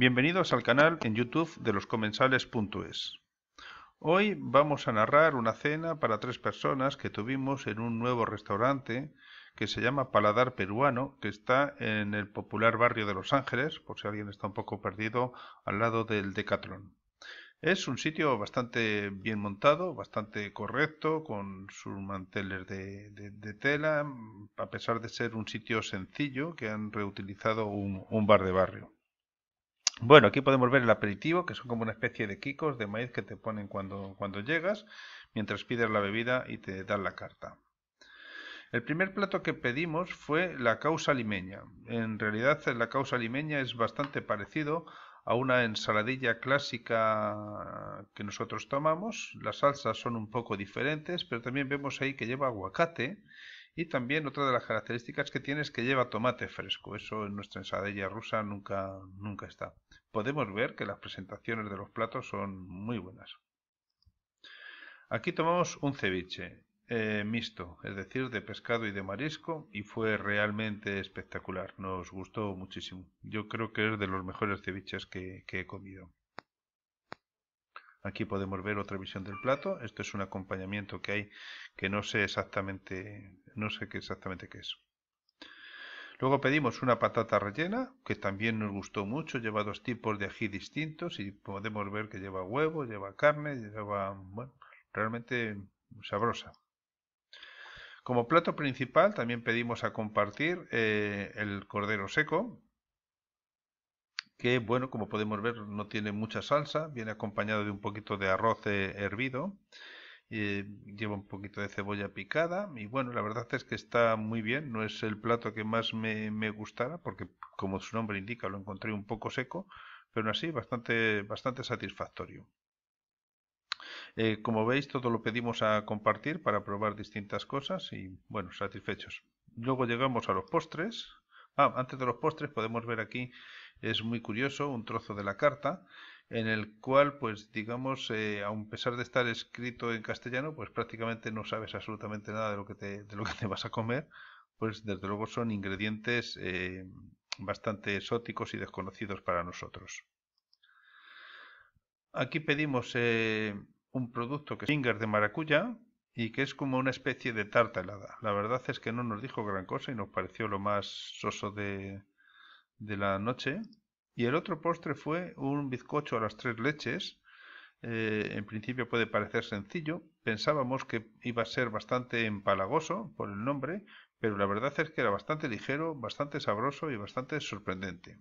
Bienvenidos al canal en YouTube de loscomensales.es. Hoy vamos a narrar una cena para tres personas que tuvimos en un nuevo restaurante que se llama Paladar Peruano, que está en el popular barrio de Los Ángeles, por si alguien está un poco perdido, al lado del Decathlon. Es un sitio bastante bien montado, bastante correcto, con sus manteles de, tela, a pesar de ser un sitio sencillo que han reutilizado un bar de barrio. Bueno, aquí podemos ver el aperitivo, que son como una especie de kikos de maíz que te ponen cuando, cuando llegas, mientras pides la bebida y te dan la carta. El primer plato que pedimos fue la causa limeña. En realidad la causa limeña es bastante parecido a una ensaladilla clásica que nosotros tomamos. Las salsas son un poco diferentes, pero también vemos ahí que lleva aguacate y también otra de las características que tiene es que lleva tomate fresco. Eso en nuestra ensaladilla rusa nunca, nunca está. Podemos ver que las presentaciones de los platos son muy buenas. Aquí tomamos un ceviche eh, mixto, es decir, de pescado y de marisco, y fue realmente espectacular. Nos gustó muchísimo. Yo creo que es de los mejores ceviches que he comido. Aquí podemos ver otra visión del plato. Esto es un acompañamiento que hay que no sé exactamente, no sé qué exactamente qué es. Luego pedimos una patata rellena, que también nos gustó mucho, lleva dos tipos de ají distintos y podemos ver que lleva huevo, lleva carne, lleva, bueno, realmente sabrosa. Como plato principal también pedimos a compartir eh, el cordero seco, que bueno, como podemos ver no tiene mucha salsa, viene acompañado de un poquito de arroz eh, hervido, lleva un poquito de cebolla picada y bueno, la verdad es que está muy bien, no es el plato que más me, me gustara porque como su nombre indica lo encontré un poco seco, pero así bastante, bastante satisfactorio. Eh, como veis, todo lo pedimos a compartir para probar distintas cosas y, bueno, satisfechos. Luego llegamos a los postres. Ah, antes de los postres podemos ver aquí es muy curioso, un trozo de la carta, en el cual, pues digamos, eh, a pesar de estar escrito en castellano, pues prácticamente no sabes absolutamente nada de lo que te, de lo que te vas a comer, pues desde luego son ingredientes eh, bastante exóticos y desconocidos para nosotros. Aquí pedimos eh, un producto que es finger de maracuya y que es como una especie de tarta helada. La verdad es que no nos dijo gran cosa y nos pareció lo más soso de, de la noche. Y el otro postre fue un bizcocho a las tres leches. Eh, en principio puede parecer sencillo. Pensábamos que iba a ser bastante empalagoso por el nombre, pero la verdad es que era bastante ligero, bastante sabroso y bastante sorprendente.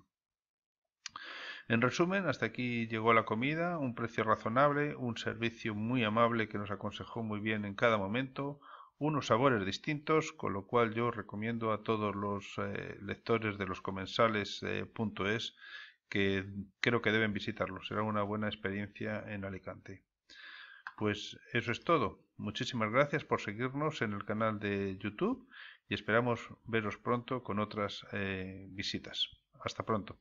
En resumen, hasta aquí llegó la comida, un precio razonable, un servicio muy amable que nos aconsejó muy bien en cada momento, unos sabores distintos, con lo cual yo recomiendo a todos los eh, lectores de los comensales.es eh, que creo que deben visitarlo. Será una buena experiencia en Alicante. Pues eso es todo. Muchísimas gracias por seguirnos en el canal de YouTube y esperamos veros pronto con otras eh, visitas. Hasta pronto.